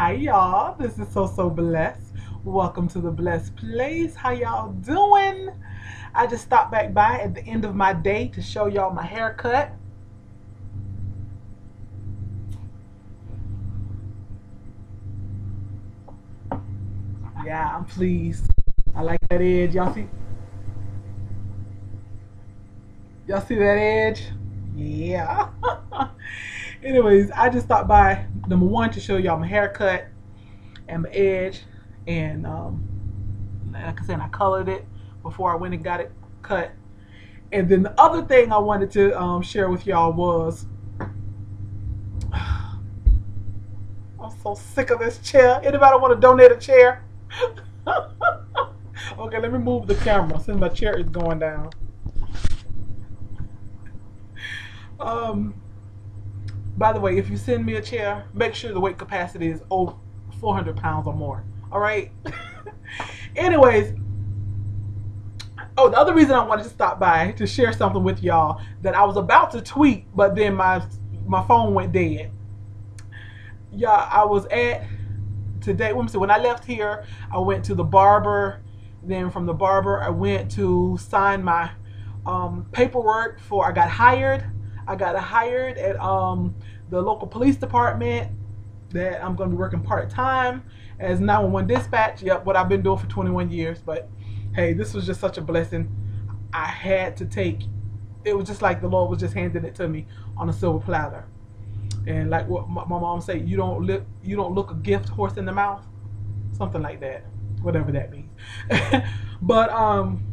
Hi y'all, this is So So Blessed. Welcome to the Blessed Place. How y'all doing? I just stopped back by at the end of my day to show y'all my haircut. Yeah, I'm pleased. I like that edge. Y'all see? Y'all see that edge? Yeah. Anyways, I just stopped by number one to show y'all my haircut and my edge, and um, like I said, I colored it before I went and got it cut. And then the other thing I wanted to um, share with y'all was I'm so sick of this chair. Anybody want to donate a chair? okay, let me move the camera since my chair is going down. Um, by the way, if you send me a chair, make sure the weight capacity is over 400 pounds or more. All right. Anyways, oh, the other reason I wanted to stop by to share something with y'all that I was about to tweet, but then my my phone went dead. Yeah, I was at today. Let me see. When I left here, I went to the barber. Then from the barber, I went to sign my um, paperwork for I got hired I got hired at um, the local police department that I'm going to be working part time as 911 dispatch. Yep, what I've been doing for 21 years. But hey, this was just such a blessing. I had to take. It was just like the Lord was just handing it to me on a silver platter. And like what my, mom said, you don't look you don't look a gift horse in the mouth, something like that, whatever that means. but um,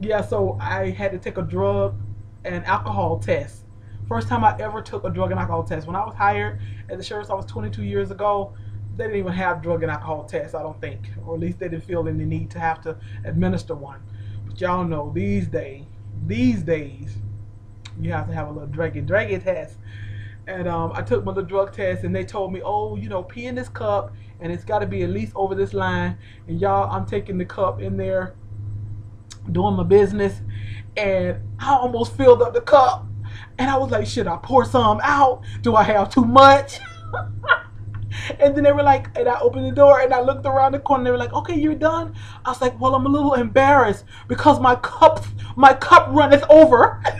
yeah. So I had to take a drug and alcohol test First time I ever took a drug and alcohol test. When I was hired at the sheriff's office 22 years ago, they didn't even have drug and alcohol tests, I don't think. Or at least they didn't feel any need to have to administer one. But y'all know these days, these days, you have to have a little druggy druggy test. And um, I took my little drug test and they told me, oh, you know, pee in this cup and it's got to be at least over this line. And y'all, I'm taking the cup in there, doing my business, and I almost filled up the cup. And I was like, should I pour some out? Do I have too much? and then they were like, and I opened the door and I looked around the corner. And they were like, okay, you're done. I was like, well, I'm a little embarrassed because my cup, my cup runneth over.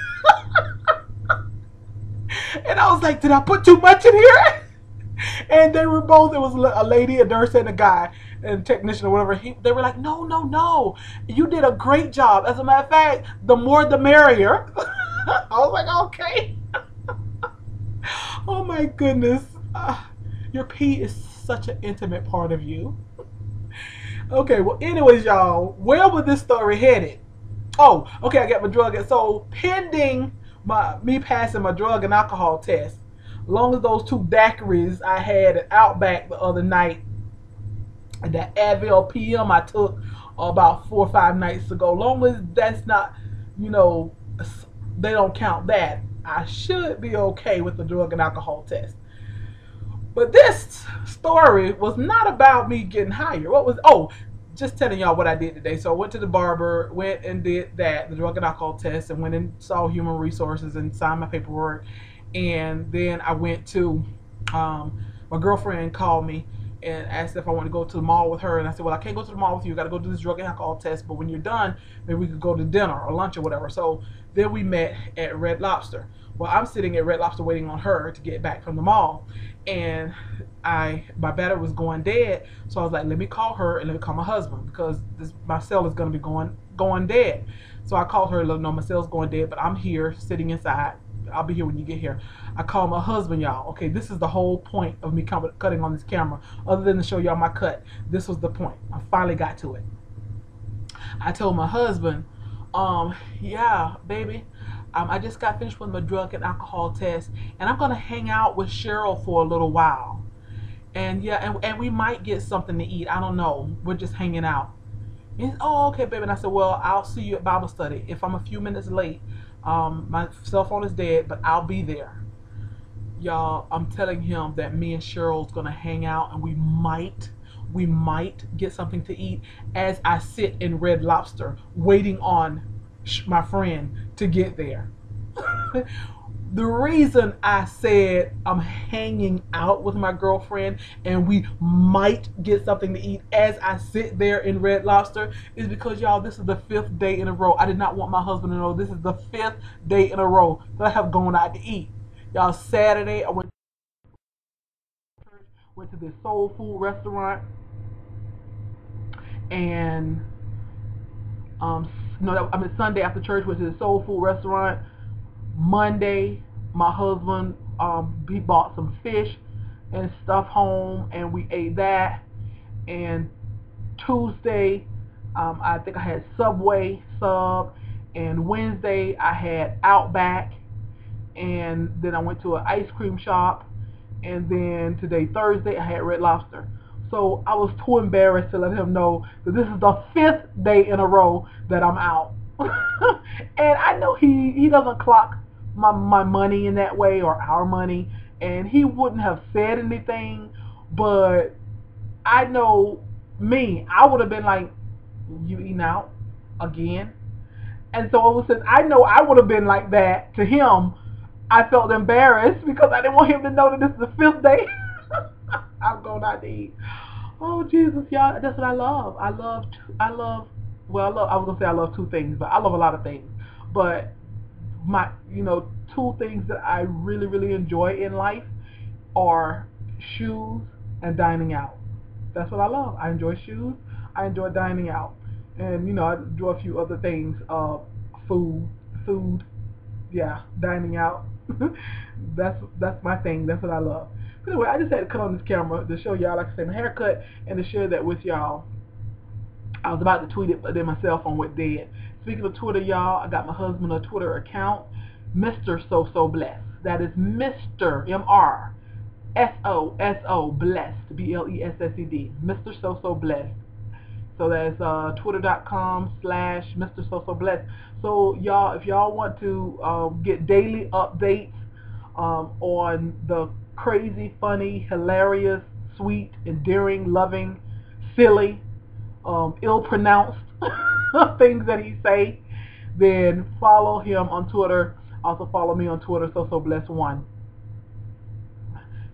and I was like, did I put too much in here? and they were both. It was a lady, a nurse, and a guy, and technician or whatever. He, they were like, no, no, no, you did a great job. As a matter of fact, the more the merrier. I was like, okay. oh my goodness. Uh, your pee is such an intimate part of you. Okay, well, anyways, y'all, where was this story headed? Oh, okay, I got my drug. So, pending my me passing my drug and alcohol test, long as those two daiquiris I had at Outback the other night, and that Advil PM I took about four or five nights ago, long as that's not, you know, they don't count that. I should be okay with the drug and alcohol test. But this story was not about me getting higher. What was, oh, just telling y'all what I did today. So I went to the barber, went and did that, the drug and alcohol test, and went and saw human resources and signed my paperwork. And then I went to, um, my girlfriend called me and asked if I want to go to the mall with her. And I said, well, I can't go to the mall with you. You got to go do this drug and alcohol test. But when you're done, maybe we could go to dinner or lunch or whatever. So then we met at Red Lobster. Well, I'm sitting at Red Lobster waiting on her to get back from the mall. And I my battery was going dead. So I was like, let me call her and let me call my husband because this, my cell is going to be going going dead. So I called her, let no, my cell's going dead, but I'm here sitting inside I'll be here when you get here. I call my husband, y'all. Okay, this is the whole point of me cutting on this camera. Other than to show y'all my cut, this was the point. I finally got to it. I told my husband, um, yeah, baby, um, I just got finished with my drug and alcohol test, and I'm gonna hang out with Cheryl for a little while. And yeah, and, and we might get something to eat. I don't know. We're just hanging out. He's, oh, okay, baby. And I said, well, I'll see you at Bible study. If I'm a few minutes late, um, my cell phone is dead, but I'll be there. Y'all, I'm telling him that me and Cheryl's gonna hang out and we might, we might get something to eat as I sit in Red Lobster waiting on my friend to get there. the reason I said I'm hanging out with my girlfriend and we might get something to eat as I sit there in Red Lobster is because y'all, this is the fifth day in a row. I did not want my husband to know this is the fifth day in a row that I have gone out to eat. Y'all, Saturday I went went to this soul food restaurant and um no I mean Sunday after church went to the soul food restaurant Monday, my husband um, he bought some fish and stuff home, and we ate that. And Tuesday, um, I think I had Subway sub, and Wednesday I had Outback, and then I went to an ice cream shop, and then today Thursday I had Red Lobster. So I was too embarrassed to let him know that this is the fifth day in a row that I'm out. and I know he he doesn't clock my my money in that way or our money, and he wouldn't have said anything, but I know me, I would have been like, "You eating out again?" And so since I know I would have been like that to him, I felt embarrassed because I didn't want him to know that this is the fifth day I'm going out to eat. Oh Jesus, y'all, that's what I love. I love, I love. Well, I love. I was gonna say I love two things, but I love a lot of things. But my you know two things that I really really enjoy in life are shoes and dining out. That's what I love. I enjoy shoes. I enjoy dining out, and you know I enjoy a few other things. Uh, food, food, yeah, dining out. that's that's my thing. That's what I love. But anyway, I just had to cut on this camera to show y'all, like I said, my haircut, and to share that with y'all. I was about to tweet it, but then my cell phone went dead. Speaking of Twitter, y'all, I got my husband a Twitter account, Mr. So So Blessed. That is Mr. M R S O S O Blessed B L E S S E D. Mr. So So Blessed. So that's uh, twitter.com slash Mr. So So Blessed. So y'all, if y'all want to um, get daily updates um, on the crazy, funny, hilarious, sweet, endearing, loving, silly, um, ill-pronounced things that he say, then follow him on Twitter. Also follow me on Twitter, so so blessed one.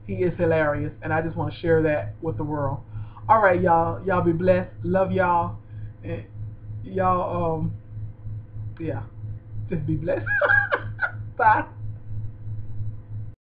He is hilarious, and I just want to share that with the world. All right, y'all. Y'all be blessed. Love y'all. And y'all, um, yeah, just be blessed. Bye.